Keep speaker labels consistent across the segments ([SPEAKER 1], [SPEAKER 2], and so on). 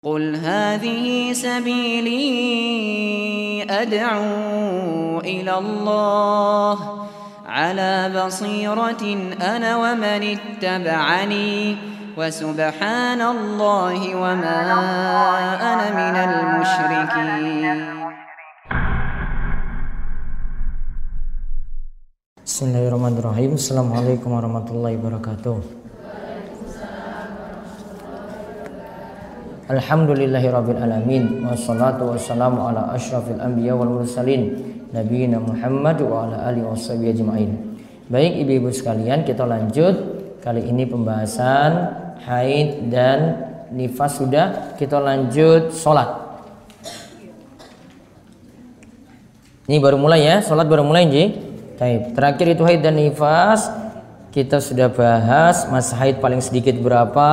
[SPEAKER 1] قل هذه سبيلي أدعو إلى الله على بصيرة أنا ومن اتبعني وسبحان الله وما أنا من المشركين.
[SPEAKER 2] Bismillahirrahmanirrahim Assalamualaikum warahmatullahi wabarakatuh Alhamdulillahirabbil alamin wassalatu wassalamu ala asyrafil anbiya wal mursalin nabiyina Muhammad wa ala alihi washabihi ajmain. Baik ibu-ibu sekalian, kita lanjut. Kali ini pembahasan haid dan nifas sudah, kita lanjut sholat. Ini baru mulai ya, sholat baru mulai Nji. Baik, terakhir itu haid dan nifas kita sudah bahas masa haid paling sedikit berapa,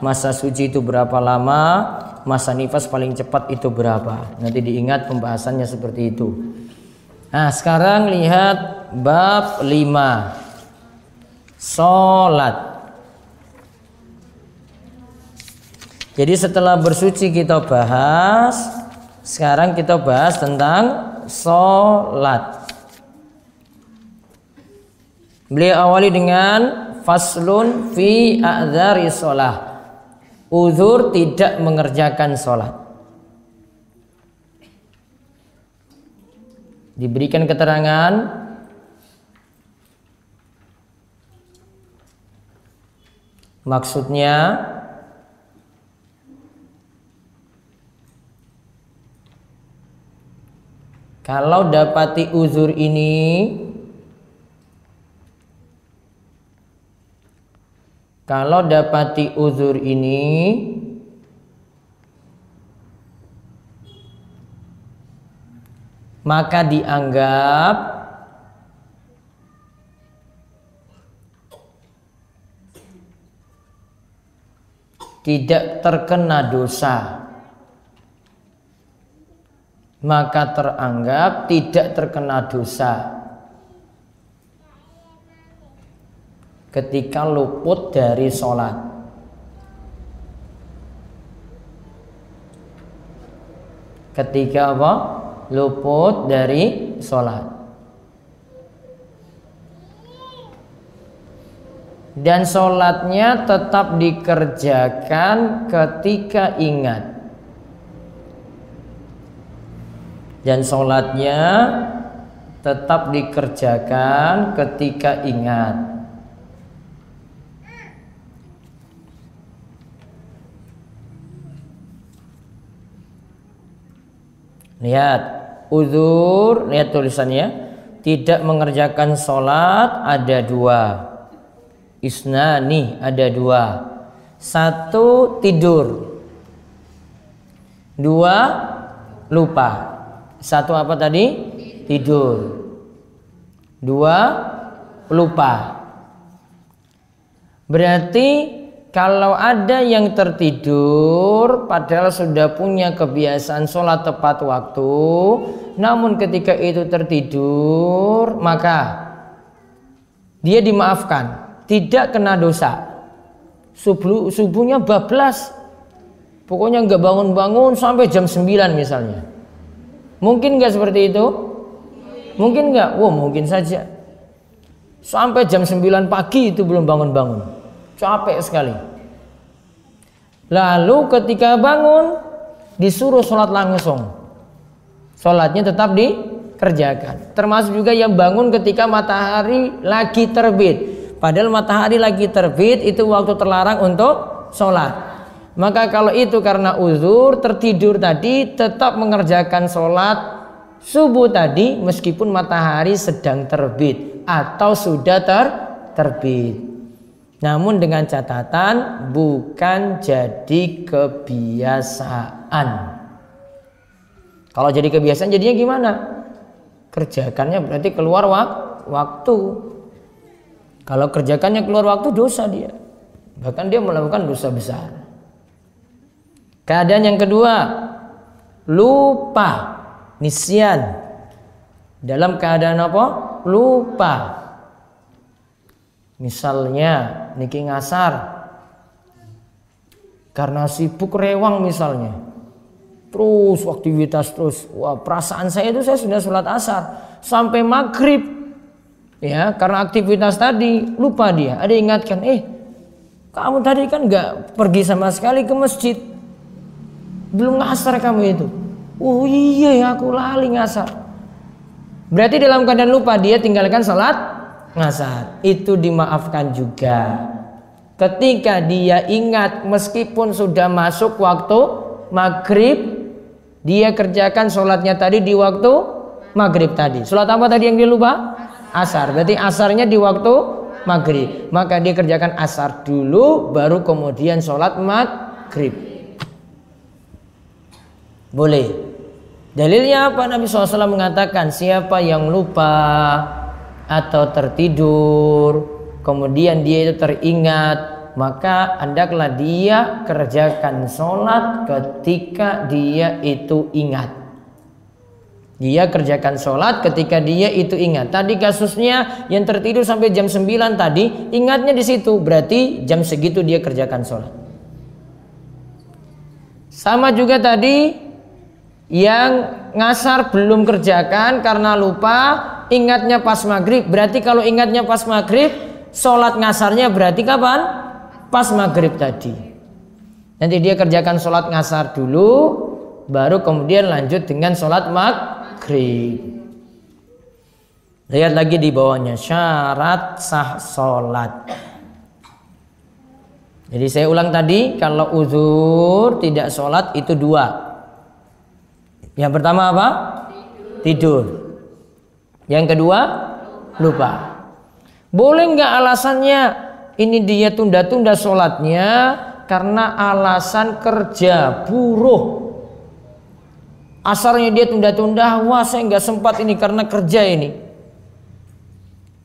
[SPEAKER 2] masa suci itu berapa lama, masa nifas paling cepat itu berapa. Nanti diingat pembahasannya seperti itu. Nah, sekarang lihat bab 5. Salat. Jadi setelah bersuci kita bahas, sekarang kita bahas tentang salat. Beliau awali dengan faslun fi a'dzari sholah uzur tidak mengerjakan sholat. Diberikan keterangan maksudnya kalau dapati uzur ini Kalau dapati uzur ini maka dianggap tidak terkena dosa. Maka teranggap tidak terkena dosa ketika luput dari sholat. Ketika apa? Luput dari sholat. Dan sholatnya tetap dikerjakan ketika ingat. Dan sholatnya tetap dikerjakan ketika ingat. Lihat, uzur, lihat tulisannya. Tidak mengerjakan sholat ada dua. Isnani ada dua. Satu tidur. Dua lupa. Satu apa tadi? Tidur. Dua lupa. Berarti kalau ada yang tertidur padahal sudah punya kebiasaan sholat tepat waktu namun ketika itu tertidur maka dia dimaafkan. Tidak kena dosa. Subuh subuhnya bablas. Pokoknya nggak bangun-bangun sampai jam 9 misalnya. Mungkin nggak seperti itu? Mungkin nggak? Wah mungkin saja. Sampai jam 9 pagi itu belum bangun-bangun capek sekali. Lalu ketika bangun disuruh sholat langsung. Sholatnya tetap dikerjakan. Termasuk juga yang bangun ketika matahari lagi terbit. Padahal matahari lagi terbit itu waktu terlarang untuk sholat. Maka kalau itu karena uzur tertidur tadi tetap mengerjakan sholat subuh tadi meskipun matahari sedang terbit atau sudah ter terbit. Namun dengan catatan bukan jadi kebiasaan. Kalau jadi kebiasaan jadinya gimana? Kerjakannya berarti keluar wak waktu. Kalau kerjakannya keluar waktu dosa dia. Bahkan dia melakukan dosa besar. Keadaan yang kedua, lupa, nisyan. Dalam keadaan apa? Lupa. Misalnya niki ngasar karena sibuk rewang misalnya. Terus aktivitas terus. Wah, perasaan saya itu saya sudah sholat asar sampai maghrib. Ya, karena aktivitas tadi lupa dia. Ada ingatkan, eh kamu tadi kan nggak pergi sama sekali ke masjid. Belum ngasar kamu itu. Oh iya ya aku lali ngasar. Berarti dalam keadaan lupa dia tinggalkan sholat ngasar. Itu dimaafkan juga. Ketika dia ingat meskipun sudah masuk waktu maghrib, dia kerjakan sholatnya tadi di waktu maghrib tadi. Sholat apa tadi yang dia lupa? Asar. Berarti asarnya di waktu maghrib. Maka dia kerjakan asar dulu, baru kemudian sholat maghrib. Boleh. Dalilnya apa? Nabi SAW mengatakan siapa yang lupa atau tertidur kemudian dia itu teringat maka hendaklah dia kerjakan sholat ketika dia itu ingat. Dia kerjakan sholat ketika dia itu ingat. Tadi kasusnya yang tertidur sampai jam 9 tadi ingatnya di situ. Berarti jam segitu dia kerjakan sholat. Sama juga tadi yang ngasar belum kerjakan karena lupa ingatnya pas maghrib berarti kalau ingatnya pas maghrib sholat ngasarnya berarti kapan? Pas maghrib tadi. Nanti dia kerjakan sholat ngasar dulu, baru kemudian lanjut dengan sholat maghrib. Lihat lagi di bawahnya syarat sah sholat. Jadi saya ulang tadi kalau uzur tidak sholat itu dua. Yang pertama apa? Tidur. Yang kedua lupa. Boleh nggak alasannya ini dia tunda-tunda sholatnya karena alasan kerja buruh. Asarnya dia tunda-tunda, wah saya nggak sempat ini karena kerja ini.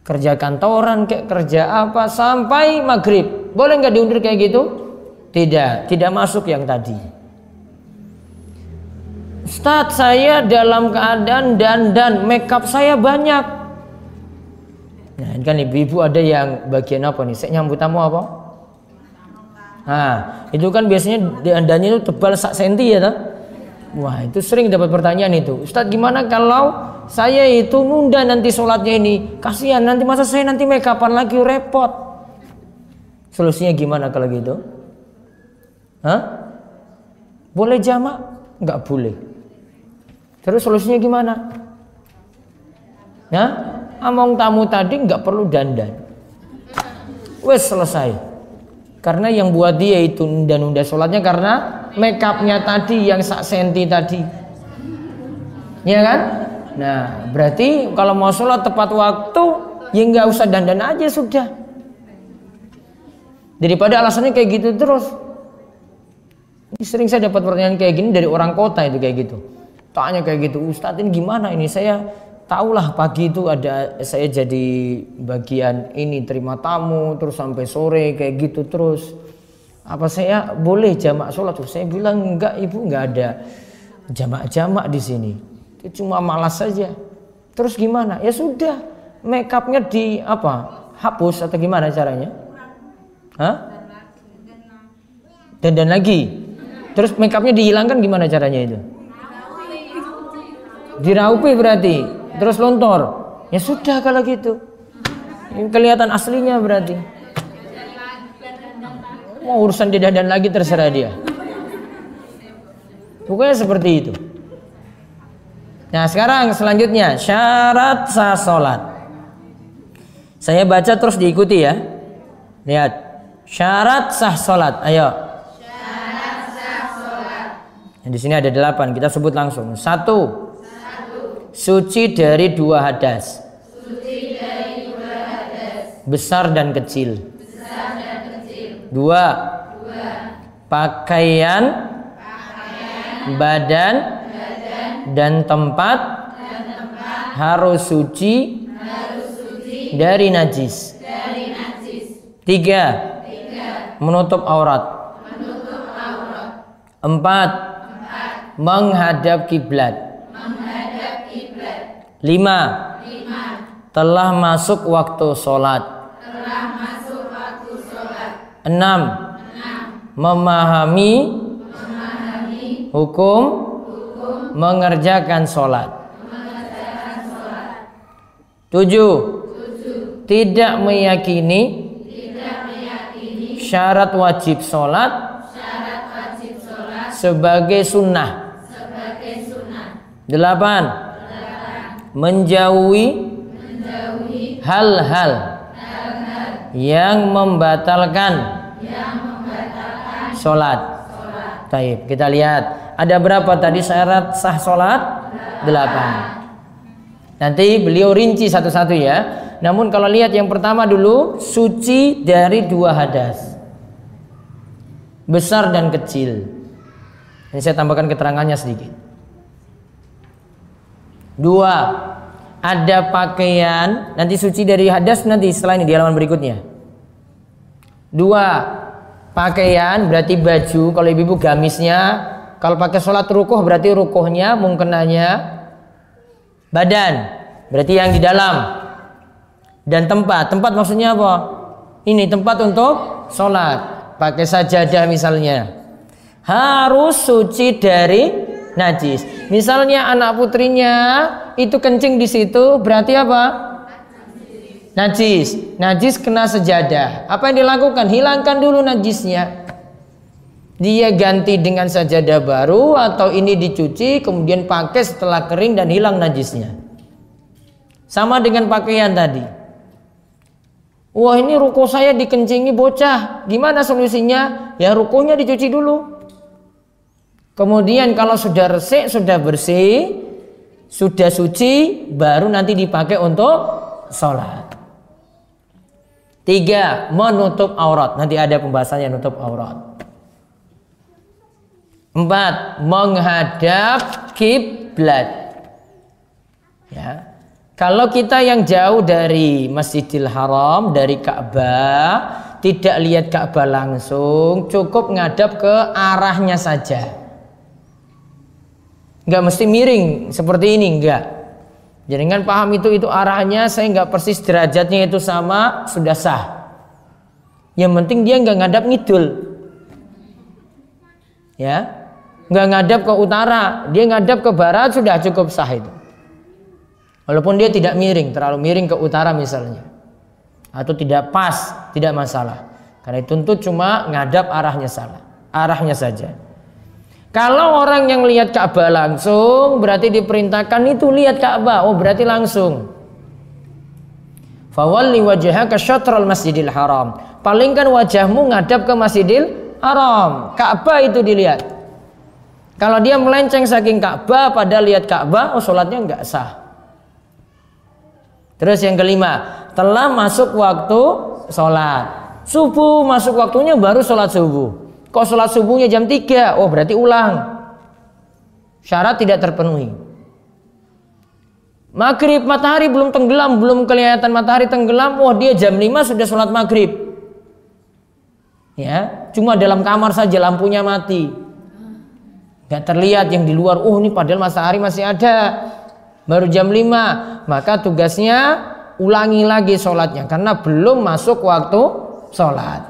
[SPEAKER 2] Kerja kantoran kayak kerja apa sampai maghrib. Boleh nggak diundur kayak gitu? Tidak, tidak masuk yang tadi. Ustadz saya dalam keadaan dan dan makeup saya banyak Nah, ini kan ibu-ibu ada yang bagian apa nih? Saya nyambut tamu apa? Nah, itu kan biasanya dandannya itu tebal sak senti ya toh? Wah, itu sering dapat pertanyaan itu. Ustadz gimana kalau saya itu nunda nanti sholatnya ini? Kasihan nanti masa saya nanti make upan lagi repot. Solusinya gimana kalau gitu? Hah? Boleh jamak? Enggak boleh. Terus solusinya gimana? Ya? Among tamu tadi nggak perlu dandan. Wes selesai. Karena yang buat dia itu nunda-nunda sholatnya karena make upnya tadi yang sak senti tadi. Ya kan? Nah, berarti kalau mau sholat tepat waktu, ya nggak usah dandan aja sudah. Daripada alasannya kayak gitu terus. Ini sering saya dapat pertanyaan kayak gini dari orang kota itu kayak gitu. Tanya kayak gitu, Ustadz ini gimana ini? Saya Taulah pagi itu ada saya jadi bagian ini terima tamu terus sampai sore kayak gitu terus. Apa saya boleh jamak sholat? Saya bilang enggak ibu enggak ada jamak-jamak di sini. Itu cuma malas saja. Terus gimana? Ya sudah make upnya di apa? Hapus atau gimana caranya? Hah? dan dan lagi. Terus make upnya dihilangkan gimana caranya itu diraupi berarti terus lontor ya sudah kalau gitu. Ini kelihatan aslinya berarti. Mau urusan dia dan lagi terserah dia. Pokoknya seperti itu. Nah sekarang selanjutnya syarat sah sholat. Saya baca terus diikuti ya. Lihat. Syarat sah sholat. Ayo. Syarat sah sholat. Di sini ada delapan. Kita sebut langsung. Satu Suci dari dua hadas. Besar dan kecil. Dua. Pakaian. Badan, dan tempat, harus suci, dari najis. Tiga. Tiga. Menutup aurat. Menutup aurat. Empat. Empat. Menghadap kiblat. Lima. Lima. Telah masuk waktu sholat. Telah masuk waktu sholat. Enam. Enam. memahami, hukum, mengerjakan sholat. Tujuh, tidak meyakini, syarat wajib sholat, sebagai sunnah. Delapan, menjauhi hal-hal yang membatalkan sholat. Taib. Kita lihat ada berapa tadi syarat sah sholat? Delapan. Nanti beliau rinci satu-satu ya. Namun kalau lihat yang pertama dulu suci dari dua hadas. Besar dan kecil. Ini saya tambahkan keterangannya sedikit. Dua, ada pakaian nanti suci dari hadas nanti setelah ini di halaman berikutnya. Dua, pakaian berarti baju kalau ibu-ibu gamisnya kalau pakai sholat rukuh berarti rukuhnya mungkenanya badan berarti yang di dalam. Dan tempat tempat maksudnya apa? Ini tempat untuk sholat pakai sajadah misalnya. Harus suci dari najis misalnya anak putrinya itu kencing di situ berarti apa Najis, najis kena sejadah. Apa yang dilakukan? Hilangkan dulu najisnya. Dia ganti dengan sajadah baru atau ini dicuci kemudian pakai setelah kering dan hilang najisnya. Sama dengan pakaian tadi. Wah ini ruko saya dikencingi bocah. Gimana solusinya? Ya rukonya dicuci dulu. Kemudian kalau sudah resik, sudah bersih, sudah suci, baru nanti dipakai untuk sholat. Tiga, menutup aurat. Nanti ada pembahasannya menutup aurat. Empat, menghadap kiblat. Ya. Kalau kita yang jauh dari Masjidil Haram, dari Ka'bah, tidak lihat Ka'bah langsung, cukup ngadap ke arahnya saja. Enggak mesti miring seperti ini, enggak. Jangan paham itu itu arahnya saya nggak persis derajatnya itu sama sudah sah. Yang penting dia nggak ngadap ngidul. Ya, nggak ngadap ke utara, dia ngadap ke barat sudah cukup sah itu. Walaupun dia tidak miring, terlalu miring ke utara misalnya. Atau tidak pas, tidak masalah. Karena tuntut cuma ngadap arahnya salah. Arahnya saja. Kalau orang yang lihat Ka'bah langsung berarti diperintahkan itu lihat Ka'bah. Oh berarti langsung. Fawalli wajhaka syatral Masjidil Haram. Palingkan wajahmu ngadap ke Masjidil Haram. Ka'bah itu dilihat. Kalau dia melenceng saking Ka'bah pada lihat Ka'bah, oh sholatnya nggak sah. Terus yang kelima, telah masuk waktu sholat. Subuh masuk waktunya baru sholat subuh. Kok sholat subuhnya jam 3? Oh berarti ulang. Syarat tidak terpenuhi. Maghrib matahari belum tenggelam, belum kelihatan matahari tenggelam. Wah dia jam 5 sudah sholat maghrib. Ya, cuma dalam kamar saja lampunya mati. Gak terlihat yang di luar. Oh ini padahal matahari masih ada. Baru jam 5. Maka tugasnya ulangi lagi sholatnya karena belum masuk waktu sholat.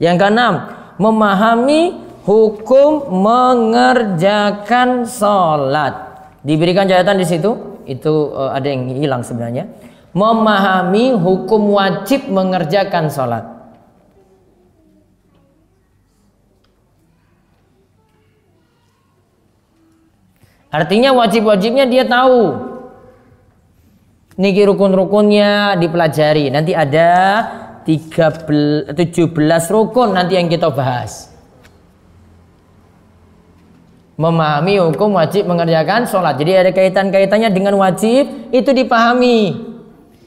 [SPEAKER 2] Yang keenam, memahami hukum mengerjakan sholat. Diberikan catatan di situ, itu uh, ada yang hilang sebenarnya. Memahami hukum wajib mengerjakan sholat. Artinya wajib-wajibnya dia tahu. Niki rukun-rukunnya dipelajari. Nanti ada 17 rukun nanti yang kita bahas. Memahami hukum wajib mengerjakan sholat. Jadi ada kaitan-kaitannya dengan wajib itu dipahami.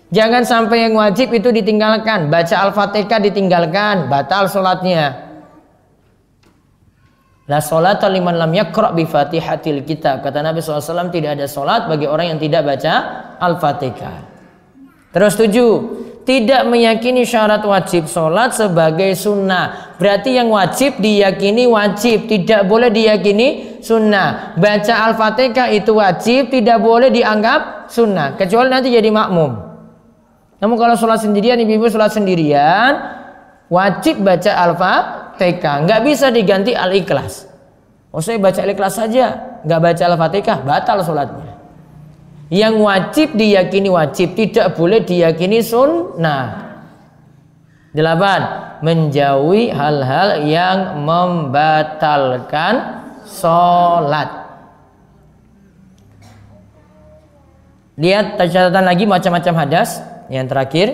[SPEAKER 2] Jangan sampai yang wajib itu ditinggalkan. Baca Al-Fatihah ditinggalkan, batal sholatnya. La sholat liman lam yakra bi fatihatil kitab. Kata Nabi SAW tidak ada sholat bagi orang yang tidak baca Al-Fatihah. Terus tujuh, tidak meyakini syarat wajib sholat sebagai sunnah. Berarti yang wajib diyakini wajib, tidak boleh diyakini sunnah. Baca Al-Fatihah itu wajib, tidak boleh dianggap sunnah. Kecuali nanti jadi makmum. Namun kalau sholat sendirian, ibu-ibu sholat sendirian, wajib baca Al-Fatihah. Nggak bisa diganti Al-Ikhlas. Oh saya baca Al-Ikhlas saja, nggak baca Al-Fatihah, batal sholatnya. Yang wajib diyakini wajib, tidak boleh diyakini sunnah. Delapan, menjauhi hal-hal yang membatalkan sholat. Lihat catatan lagi macam-macam hadas. Yang terakhir,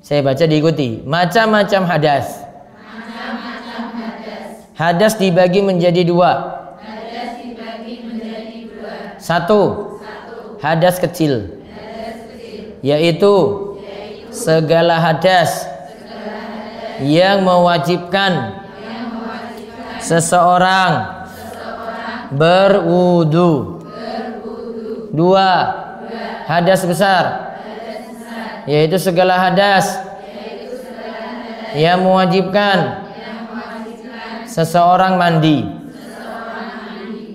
[SPEAKER 2] saya baca diikuti. Macam-macam hadas. Macam-macam hadas. Hadas dibagi menjadi dua. Satu. Hadas kecil. Yaitu, segala hadas, yang mewajibkan, seseorang, seseorang berwudu. Dua. Dua. Hadas besar yaitu segala hadas, yang mewajibkan, seseorang mandi.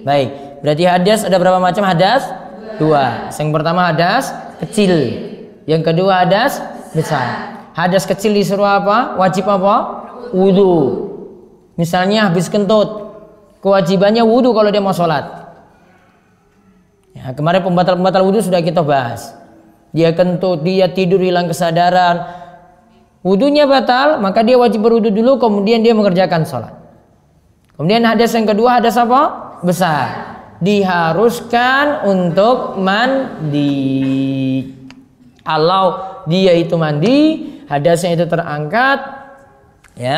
[SPEAKER 2] Baik, berarti hadas ada berapa macam hadas? Dua. Yang pertama hadas kecil, yang kedua hadas besar. Hadas kecil disuruh apa? Wajib apa? Wudhu. Misalnya habis kentut, kewajibannya wudhu kalau dia mau sholat. Ya, kemarin pembatal-pembatal wudhu sudah kita bahas dia kentut, dia tidur hilang kesadaran, wudhunya batal, maka dia wajib berwudhu dulu, kemudian dia mengerjakan sholat. Kemudian hadas yang kedua, hadas apa? Besar. Diharuskan untuk mandi. Kalau dia itu mandi, hadasnya itu terangkat, ya,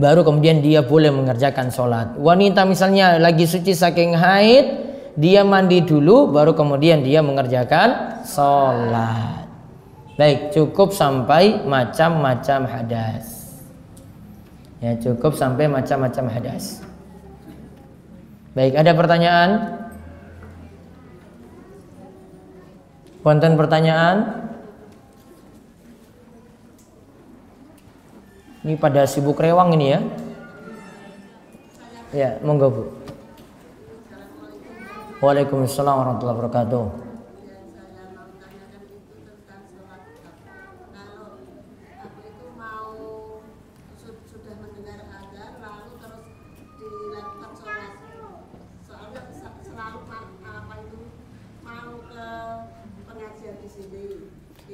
[SPEAKER 2] baru kemudian dia boleh mengerjakan sholat. Wanita misalnya lagi suci saking haid, dia mandi dulu baru kemudian dia mengerjakan sholat baik cukup sampai macam-macam hadas ya cukup sampai macam-macam hadas baik ada pertanyaan konten pertanyaan? Ini pada sibuk rewang ini ya. Ya monggo bu. Waalaikumsalam warahmatullahi wabarakatuh.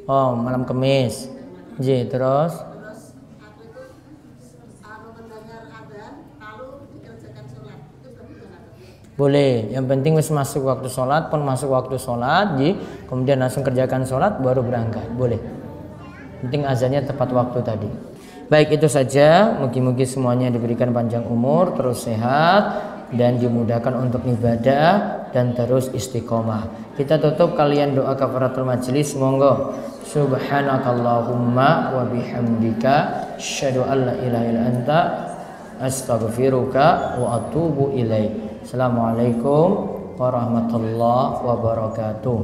[SPEAKER 2] Oh, malam kemis. J, terus? Boleh, yang penting wis masuk waktu sholat, pun masuk waktu sholat, ji, kemudian langsung kerjakan sholat, baru berangkat. Boleh. Penting azannya tepat waktu tadi. Baik itu saja, mungkin-mungkin semuanya diberikan panjang umur, terus sehat, dan dimudahkan untuk ibadah dan terus istiqomah. Kita tutup kalian doa kafaratul majelis monggo. Subhanakallahumma wa bihamdika asyhadu an la ilaha illa anta astaghfiruka wa atubu ilaik. Assalamualaikum warahmatullahi wabarakatuh.